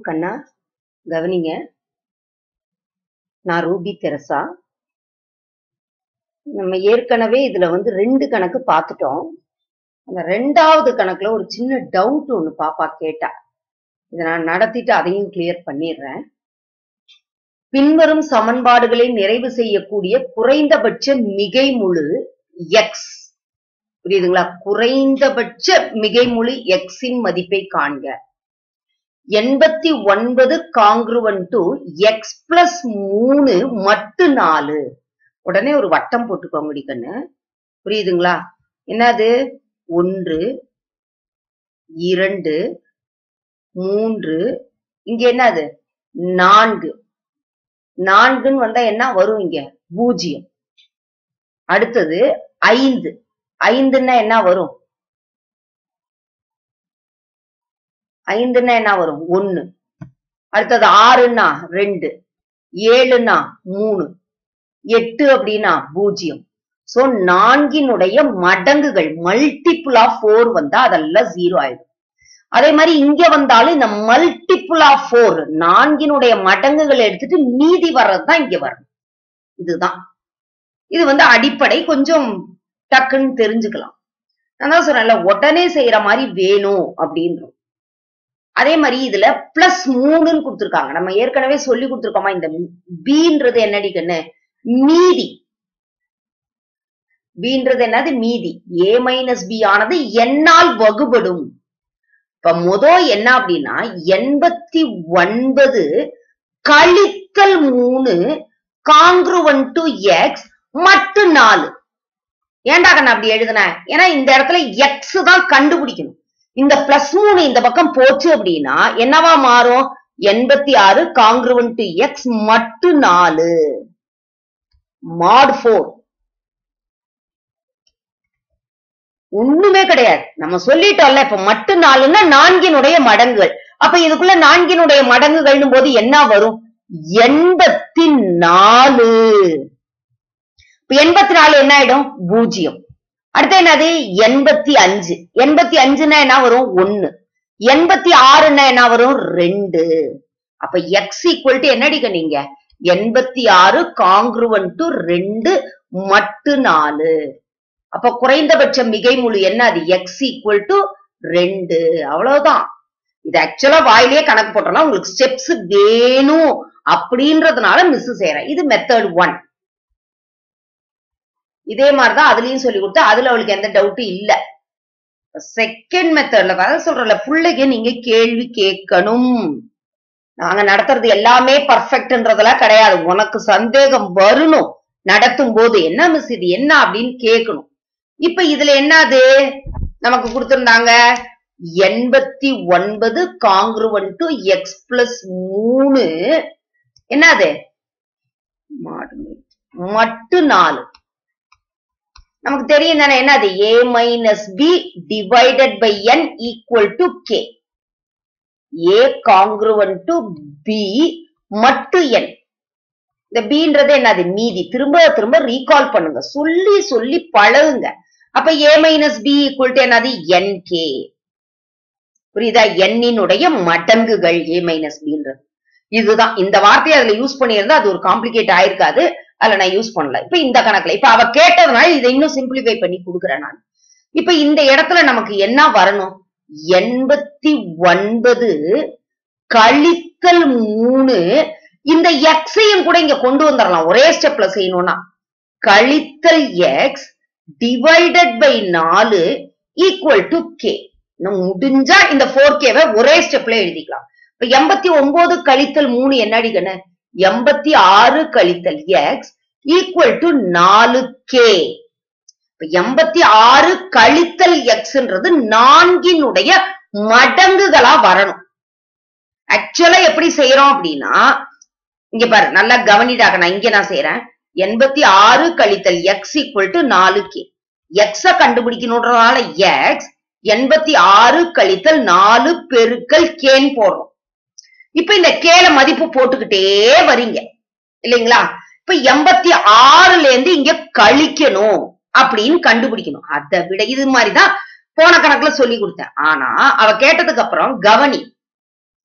கண்ணா கவனிங்க. நான் Ruby Teresa. நம்ம ஏற்கனவே இதுல வந்து ரெண்டு கணக்கு பார்த்துட்டோம் அந்த ரெண்டாவது கணக்குல ஒரு சின்ன டவுட் ஒண்ணு பாப்பா கேட்டா. இதை நான் நடத்திட்டு அதையும் கிளியர் பண்ணிடுறேன். பின்வரும் சமன்பாடுகளை நிறைவு செய்யக்கூடிய குறைந்தபட்ச மிகைமுழு எக்ஸ் புரியுதுங்களா? குறைந்தபட்ச மிகைமுழு எக்ஸின் மதிப்பை காண்க. எண்பத்தி ஒன்பது காங்க்ருவன் டு எக்ஸ் பிளஸ் மூணு மட்டு நாலு. உடனே ஒரு வட்டம் போட்டுக்கோங்க கண்ணு. புரியுதுங்களா? என்னது? ஒன்று இரண்டு மூன்று. இங்க என்னது? நான்கு. நான்குன்னு வந்தா என்ன வரும் இங்க? பூஜ்ஜியம். அடுத்தது ஐந்து. ஐந்துன்னா என்ன வரும்? ஐந்துன்னா என்ன வரும்? ஒன்னு அடுத்தது ஆறுன்னா ரெண்டு. ஏழுன்னா மூணு. எட்டு அப்படின்னா பூஜ்ஜியம். சோ நான்கினுடைய மடங்குகள் மல்டிபிள் ஆஃப் போர் வந்தா அதெல்லாம் ஜீரோ ஆயிடும். அதே மாதிரி இங்க வந்தாலும் இந்த மல்டிபிள் ஆஃப் போர் நான்கினுடைய மடங்குகள் எடுத்துட்டு மீதி வர்றதுதான் இங்க வரணும் இதுதான். இது வந்து அடிப்படை. கொஞ்சம் டக்குன்னு தெரிஞ்சுக்கலாம். நான் தான் சொன்னேன்ல உடனே செய்யற மாதிரி வேணும் அப்படின்றோம். அதே மாதிரி இதுல பிளஸ் மூணுன்னு கொடுத்துருக்காங்க. நம்ம ஏற்கனவே சொல்லி கொடுத்துருக்கோமா இந்த பீன்றது என்னடி கண்ணு? மீதி. பீன்றது என்னது? மீதி. ஏ மைனஸ் பி ஆனது என்னால் வகுபடும். இப்ப முத என்ன அப்படின்னா எண்பத்தி ஒன்பது கழித்தல் மூணு காங்க்ருவன் டு எக்ஸ் மட்டு நாலு. ஏன்டா கண்ணா அப்படி எழுதுனேன் ஏன்னா இந்த இடத்துல எக்ஸ் தான் கண்டுபிடிக்கணும். இந்த பிளஸ் மூணு இந்த பக்கம் போச்சு அப்படின்னா என்னவா மாறும்? எண்பத்தி ஆறு காங்கிரவன் டு எக்ஸ் மட்டு நாலு. மாட் போர் ஒண்ணுமே கிடையாது. நம்ம சொல்லிட்டோம்ல இப்ப மட்டு நாலுன்னா நான்கினுடைய மடங்குகள். அப்ப இதுக்குள்ள நான்கினுடைய மடங்குகள்னு போது என்ன வரும்? எண்பத்தி நாலு. எண்பத்தி நாலு என்ன ஆயிடும்? பூஜ்ஜியம். அடுத்து என்னது? எண்பத்தி அஞ்சு. எண்பத்தி அஞ்சுன்னா என்ன வரும்? ஒன்னு எண்பத்தி ஆறுன்னா என்ன வரும்? ரெண்டு. அப்ப எக்ஸ் ஈக்குவல் டு என்னடிக்க நீங்க எண்பத்தி ஆறு காங்க்ருவன் டு ரெண்டு மட்டு நாலு. அப்ப குறைந்தபட்ச மிகைமுழு என்ன அது? எக்ஸ் ஈக்குவல் டு ரெண்டு. அவ்வளவுதான். இது ஆக்சுவலா வாயிலேயே கணக்கு போட்டோம்னா உங்களுக்கு ஸ்டெப்ஸ் வேணும் அப்படின்றதுனால மிஸ் செய்யறேன். இது மெத்தட் ஒன் இதே மாதிரிதான் அதுலயும் சொல்லி கொடுத்து அதுல அவளுக்கு எந்த டவுட்டும் இல்ல. செகண்ட் மெத்தட்ல வர சொல்றல பிள்ளைக்கு நீங்க கேள்வி கேட்கணும். நாங்க நடத்துறது எல்லாமே பர்ஃபெக்ட்ன்றதெல்லாம் கிடையாது. உனக்கு சந்தேகம் வரணும். நடத்தும் போது என்ன மிஸ் இது என்ன அப்படின்னு கேட்கணும். இப்ப இதுல என்னது? நமக்கு கொடுத்திருந்தாங்க எண்பத்தி ஒன்பது காங்க்ருவன் டு எக்ஸ் பிளஸ் மூணு. என்னது? மட்டு நாலு. நமக்கு தெரியும் தானே என்னது A minus B divided by N equal to K A congruent to B mod N இந்த பின்றது என்னது? மீதி. திரும்ப திரும்ப ரீகால் பண்ணுங்க. சொல்லி சொல்லி பழகுங்க. அப்ப A minus B equal to என்னது? என் கே புரியுதா? எண்ணினுடைய மடங்குகள் ஏ மைனஸ் பின்றது இதுதான். இந்த வார்த்தையை அதுல யூஸ் பண்ணியிருந்தா அது ஒரு காம்ப்ளிகேட் ஆயிருக்காது. அதுல நான் யூஸ் பண்ணல. இப்ப இந்த கணக்குல இப்ப அவ கேட்டதுனால இதை இன்னும் சிம்பிளிஃபை பண்ணி கொடுக்குறேன் நான். இப்ப இந்த இடத்துல நமக்கு என்ன வரணும்? எண்பத்தி ஒன்பது கழித்தல் மூணு. இந்த எக்ஸையும் கூட இங்க கொண்டு வந்துடலாம் ஒரே ஸ்டெப்ல செய்யணும்னா. கழித்தல் எக்ஸ் டிவைடட் பை நாலு ஈக்குவல் டு கே முடிஞ்சா இந்த போர் கேவை ஒரே ஸ்டெப்ல எழுதிக்கலாம். இப்ப எண்பத்தி ஒன்பது கழித்தல் மூணு என்னடி கண்ணு? எண்பத்தி ஆறு கழித்தல் எக்ஸ் ஈக்குவல் டு நாலு கே எண்பத்தி ஆறு கழித்தல் எக்ஸ்ன்றது நான்கினுடைய மடங்குகளா வரணும். ஆக்சுவலா எப்படி செய்யறோம் அப்படின்னா இங்க பாரு நல்லா கவனிடாக நான் இங்க நான் செய்யறேன் எண்பத்தி ஆறு கழித்தல் எக்ஸ் ஈக்குவல் டு நாலு கே எக்ஸ கண்டுபிடிக்கணுன்றதுனால எக்ஸ் எண்பத்தி ஆறு கழித்தல் நாலு பெருக்கல் கேன் போடுறோம். இப்ப இந்த கேல மதிப்பு போட்டுக்கிட்டே வரீங்க இல்லைங்களா? இப்ப எண்பத்தி ஆறுல இருந்து இங்க கழிக்கணும் அப்படின்னு கண்டுபிடிக்கணும். அதை விட இது மாதிரிதான் போன கணக்குல சொல்லி கொடுத்தேன். ஆனா அவ கேட்டதுக்கு அப்புறம் கவனி.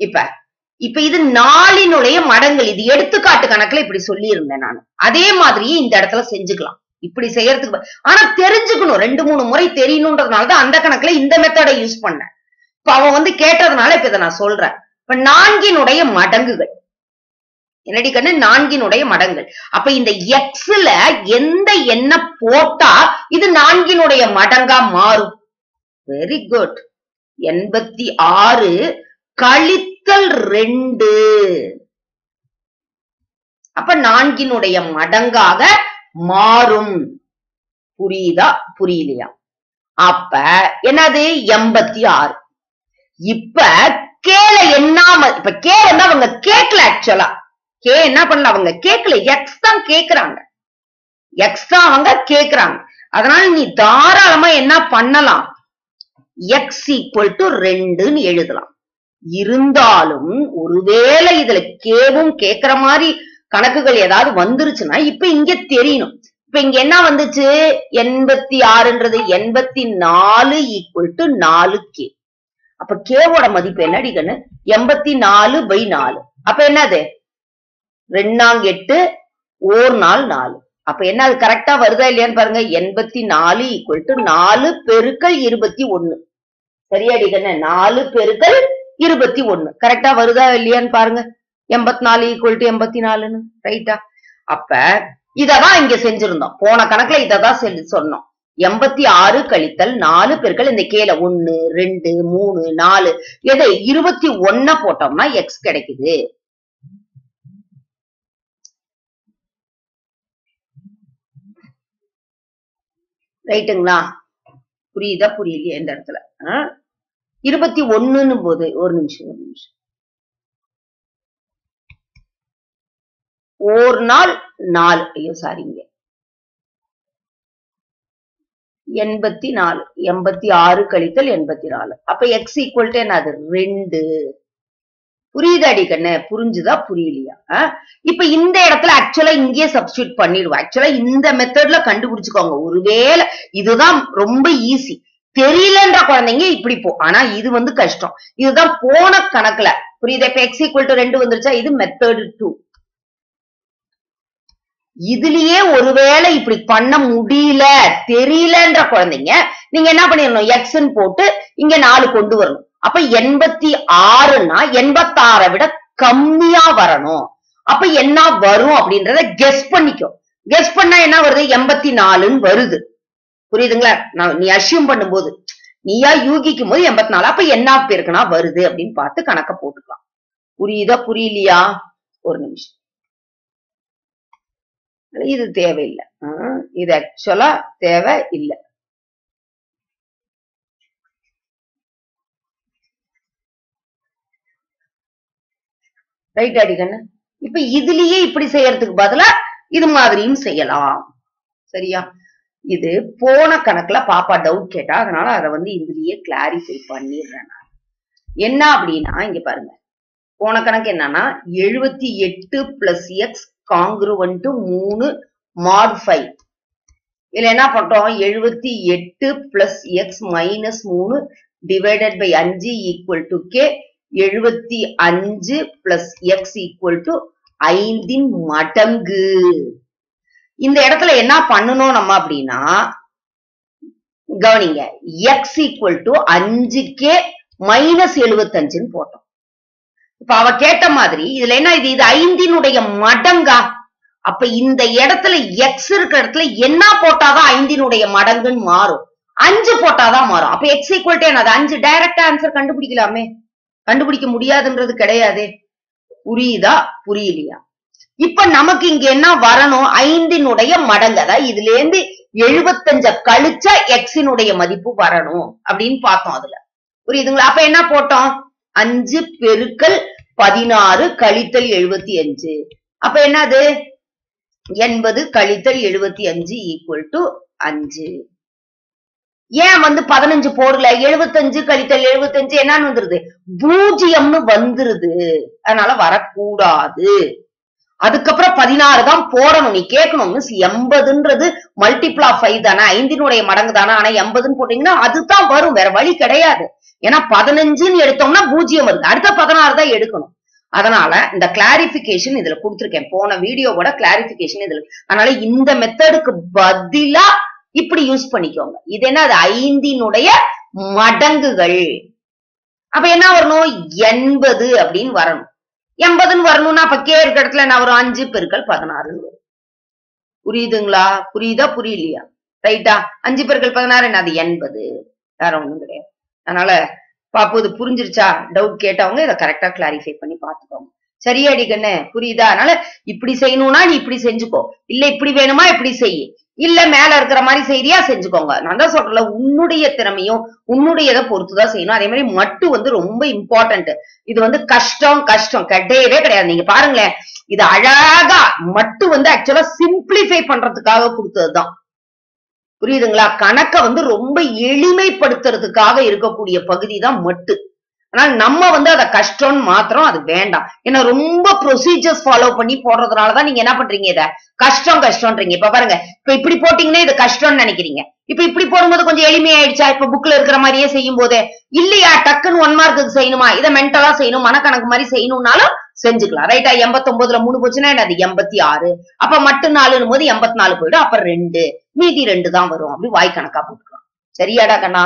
இப்ப இப்ப இது நாளினுடைய மடங்கள். இது எடுத்துக்காட்டு கணக்குல இப்படி சொல்லி இருந்தேன் நான். அதே மாதிரியே இந்த இடத்துல செஞ்சுக்கலாம். இப்படி செய்யறதுக்கு ஆனா தெரிஞ்சுக்கணும். ரெண்டு மூணு முறை தெரியணும்ன்றதுனாலதான் அந்த கணக்குல இந்த மெத்தடை யூஸ் பண்ணேன். இப்ப அவன் வந்து கேட்டதுனால இப்ப இதை நான் சொல்றேன். இப்ப நான்கினுடைய மடங்குகள். என்னடி கண்ணு? நான்கினுடைய மடங்கள் அப்ப இந்த எக்ஸ்ல எந்த எண்ணை போட்டா இது நான்கினுடைய மடங்கா மாறும்? வெரி குட் எண்பத்தி ஆறு கழித்தல் ரெண்டு. அப்ப நான்கினுடைய மடங்காக மாறும். புரியுதா? புரியலையா? அப்ப என்னது? எண்பத்தி ஆறு. இப்ப எண்ணாமல் இப்ப கே வந்து அவங்க கேட்கல ஆக்சுவலா கே என்ன பண்ணல அவங்க கேட்கல எக்ஸ் தான் கேக்குறாங்க. எக்ஸ் தான் அவங்க கேக்குறாங்க. அதனால நீ தாராளமா என்ன பண்ணலாம்? எக்ஸ் ஈக்குவல் டு ரெண்டுன்னு எழுதலாம். இருந்தாலும் ஒருவேளை இதுல கேவும் கேக்குற மாதிரி கணக்குகள் ஏதாவது வந்துருச்சுன்னா இப்ப இங்க தெரியணும். இப்ப இங்க என்ன வந்துச்சு? எண்பத்தி ஆறுன்றது எண்பத்தி நாலு ஈக்குவல் டு நாலு கே அப்ப கேவோட மதிப்பு என்னடி கண்ணு? எண்பத்தி நாலு பை நாலு. அப்ப என்னது? ரெண்டாங்க எட்டு ஓர் நாள் நாலு. அப்ப என்ன அது கரெக்டா வருதா இல்லையான்னு பாருங்க. எண்பத்தி நாலு ஈக்குவல் டு நாலு பெருக்கள் இருபத்தி ஒண்ணு சரியாடி கண்ணு? நாலு பெருக்கள் இருபத்தி ஒண்ணு கரெக்டா வருதா இல்லையான்னு பாருங்க. எண்பத்தி நாலு ஈக்குவல் டு எண்பத்தி நாலுன்னு ரைட்டா அப்ப இததான் இங்க செஞ்சிருந்தோம். போன கணக்குல இததான் சொன்னோம். எண்பத்தி ஆறு கழித்தல் நாலு பெருக்கள் இந்த கேல ஒன்னு ரெண்டு மூணு நாலு எதை? இருபத்தி ஒன்ன போட்டோம்னா எக்ஸ் கிடைக்குது. ரைட்டுங்களா? புரியுதா? புரியலையா இந்த இடத்துல. இருபத்தி ஒண்ணுன்னு போது ஒரு நிமிஷம் ஒரு நிமிஷம். ஒரு நாள் நாலு. ஐயோ சாரிங்க எண்பத்தி நாலு எண்பத்தி ஆறு கழித்தல் எண்பத்தி நாலு அப்ப எக்ஸ் ஈக்குவல் டு என்னது? ரெண்டு. புரியுதாடி கண்ணு? புரிஞ்சுதா? புரியலையா? இப்ப இந்த இடத்துல ஆக்சுவலா இங்கேயே சப்ஸ்டியூட் பண்ணிடுவோம். ஆக்சுவலா இந்த மெத்தட்ல கண்டுபிடிச்சுக்கோங்க. ஒருவேளை இதுதான் ரொம்ப ஈஸி தெரியலன்ற குழந்தைங்க இப்படி போ ஆனா இது வந்து கஷ்டம். இதுதான் போன கணக்குல. புரியுதா? இப்ப எக்ஸ் ஈக்குவல் டு ரெண்டு வந்துருச்சா? இது மெத்தட் டூ இதுலயே ஒருவேளை இப்படி பண்ண முடியல தெரியலன்ற குழந்தைங்க நீங்க என்ன பண்ணிடணும் எக்ஸ்ன்னு போட்டு இங்க நாலு கொண்டு வரணும். அப்ப எண்பத்தி ஆறுன்னா எண்பத்தாறை விட கம்மியா வரணும். அப்ப என்ன வரும் அப்படின்றத கெஸ் பண்ணிக்கோ. கெஸ் பண்ணா என்ன வருது? எண்பத்தி நாலுன்னு வருது. புரியுதுங்களா? நான் நீ அஷ்யூம் பண்ணும்போது. நீயா யூகிக்கும் போது எண்பத்தி நாலு. அப்ப என்ன பேருக்குனா வருது அப்படின்னு பார்த்து கணக்க போட்டுக்கலாம். புரியுதா? புரியலையா? ஒரு நிமிஷம். இது தேவையில்லை. இது ஆக்சுவலா தேவை இல்லை. ரைட் அடிக்கண்ணு இப்ப இதுலயே இப்படி செய்யறதுக்கு பதிலா இது மாதிரியும் செய்யலாம். சரியா? இது போன கணக்குல பாப்பா டவுட் கேட்டா அதனால அதை வந்து இதுலயே கிளாரிஃபை பண்ணிடுறேன் நான். என்ன அப்படின்னா இங்க பாருங்க. போன கணக்கு என்னன்னா எழுபத்தி எட்டு பிளஸ் எக்ஸ் காங்குருவன் டு மூணு மாட் ஃபைவ் இதுல என்ன பண்றோம் எழுபத்தி எட்டு பிளஸ் எக்ஸ் மைனஸ் மூணு டிவைடட் பை அஞ்சு ஈக்குவல் டு கே எழுபத்தி அஞ்சு பிளஸ் எக்ஸ் ஈக்குவல் டு ஐந்தின் மடங்கு. இந்த இடத்துல என்ன பண்ணணும் நம்ம அப்படின்னா கவனிங்க எக்ஸ் ஈக்குவல் டு அஞ்சு கே மைனஸ் எழுபத்தஞ்சுன்னு போட்டோம். இப்ப அவ கேட்ட மாதிரி இதுல என்ன இது? இது ஐந்தினுடைய மடங்கா? அப்ப இந்த இடத்துல எக்ஸ் இருக்கிற இடத்துல என்ன போட்டாதான் ஐந்தினுடைய மடங்குன்னு மாறும். அஞ்சு போட்டாதான் மாறும். அப்ப எக்ஸ் ஈக்குவல் டு என்னது? அஞ்சு டைரக்டா ஆன்சர் கண்டுபிடிக்கலாமே? கண்டுபிடிக்க முடியாதுன்றது கிடையாதே. புரியுதா? புரியலையா? இப்ப நமக்கு இங்க என்ன வரணும்? ஐந்தினுடைய மடங்கு. அதாவது இதுல இருந்து எழுபத்தஞ்ச கழிச்சா எக்ஸினுடைய மதிப்பு வரணும் அப்படின்னு பார்த்தோம் அதுல. புரியுதுங்களா? அப்ப என்ன போட்டோம்? அஞ்சு பெருக்கல் பதினாறு கழித்தல் எழுபத்தி அஞ்சு. அப்ப என்னது? எண்பது கழித்தல் எழுபத்தி அஞ்சு ஈக்குவல் டு அஞ்சு. ஏன் வந்து பதினஞ்சு போடல? எழுபத்தஞ்சு கழித்தல் எழுபத்தஞ்சு என்னன்னு வந்துருது? பூஜ்ஜியம்னு வந்துருது. அதனால வரக்கூடாது. அதுக்கப்புறம் பதினாறு தான் போடணும். நீ கேட்கணும் மிஸ் எண்பதுன்றது மல்டிப்ளா ஃபைவ் தானே? ஐந்தினுடைய மடங்கு தானே? ஆனா எண்பதுன்னு போட்டீங்கன்னா அதுதான் வரும். வேற வழி கிடையாது. ஏன்னா பதினஞ்சுன்னு எடுத்தோம்னா பூஜ்ஜியம் வருது. அடுத்த பதினாறு தான் எடுக்கணும். அதனால இந்த கிளாரிபிகேஷன் இதுல கொடுத்துருக்கேன். போன வீடியோவோட கிளாரிபிகேஷன் இதுல. அதனால இந்த மெத்தடுக்கு பதிலா இப்படி யூஸ் பண்ணிக்கோங்க. இது என்ன? அது ஐந்தினுடைய மடங்குகள். அப்ப என்ன வரணும்? எண்பது அப்படின்னு வரணும். எண்பதுன்னு வரணும்னா அப்ப கே இருக்க இடத்துல என்ன வரும்? அஞ்சு பெருக்கள் பதினாறுன்னு வரும் புரியுதுங்களா? புரியுதா? புரியலையா? ரைட்டா? அஞ்சு பெருக்கள் பதினாறு என்ன? அது எண்பது. வேற ஒண்ணும் கிடையாது. அதனால பாப்போது இது புரிஞ்சிருச்சா? டவுட் கேட்டவங்க இதை கரெக்டா கிளாரிஃபை பண்ணி பாத்துக்கோங்க சரியாடி கண்ணு புரியுதா? அதனால இப்படி செய்யணும்னா நீ இப்படி செஞ்சுக்கோ. இல்ல இப்படி வேணுமா இப்படி செய். இல்ல மேல இருக்கிற மாதிரி செய்தியா செஞ்சுக்கோங்க. நான் தான் சொல்றல உன்னுடைய திறமையும் உன்னுடையதை பொறுத்துதான் செய்யணும். அதே மாதிரி மட்டு வந்து ரொம்ப இம்பார்ட்டன்ட் இது வந்து கஷ்டம் கஷ்டம். கிடையவே கிடையாது. நீங்க பாருங்களேன் இது அழகா மட்டு வந்து ஆக்சுவலா சிம்பிளிஃபை பண்றதுக்காக கொடுத்ததுதான். புரியுதுங்களா? கணக்க வந்து ரொம்ப எளிமைப்படுத்துறதுக்காக இருக்கக்கூடிய பகுதி தான் மட்டு. ஆனால் நம்ம வந்து அதை கஷ்டம்னு மாத்திரம் அது வேண்டாம். ஏன்னா ரொம்ப ப்ரொசீஜர்ஸ் ஃபாலோ பண்ணி போடுறதுனாலதான் நீங்க என்ன பண்றீங்க இத? கஷ்டம் கஷ்டம்ன்றீங்க. இப்ப பாருங்க. இப்ப இப்படி போட்டீங்கன்னா இது கஷ்டம்னு நினைக்கிறீங்க. இப்ப இப்படி போடும்போது கொஞ்சம் எளிமையாயிடுச்சா? இப்ப புக்ல இருக்கிற மாதிரியே செய்யும் போதே இல்லையா? டக்குன்னு ஒன் மார்க்குக்கு செய்யணுமா? இதை மென்டலா செய்யணும் மனக்கணக்கு மாதிரி செய்யணும்னாலும் செஞ்சுக்கலாம். ரைட்டா எண்பத்தொன்பதுல மூணு போச்சுன்னா என்னது? எண்பத்தி ஆறு. அப்ப மட்டும் நாலுன்னு போது எண்பத்தி நாலு போயிடும். அப்ப ரெண்டு. மீதி ரெண்டு தான் வரும். அப்படி வாய்க்கணக்கா போட்டுக்கலாம். சரியாடா கண்ணா?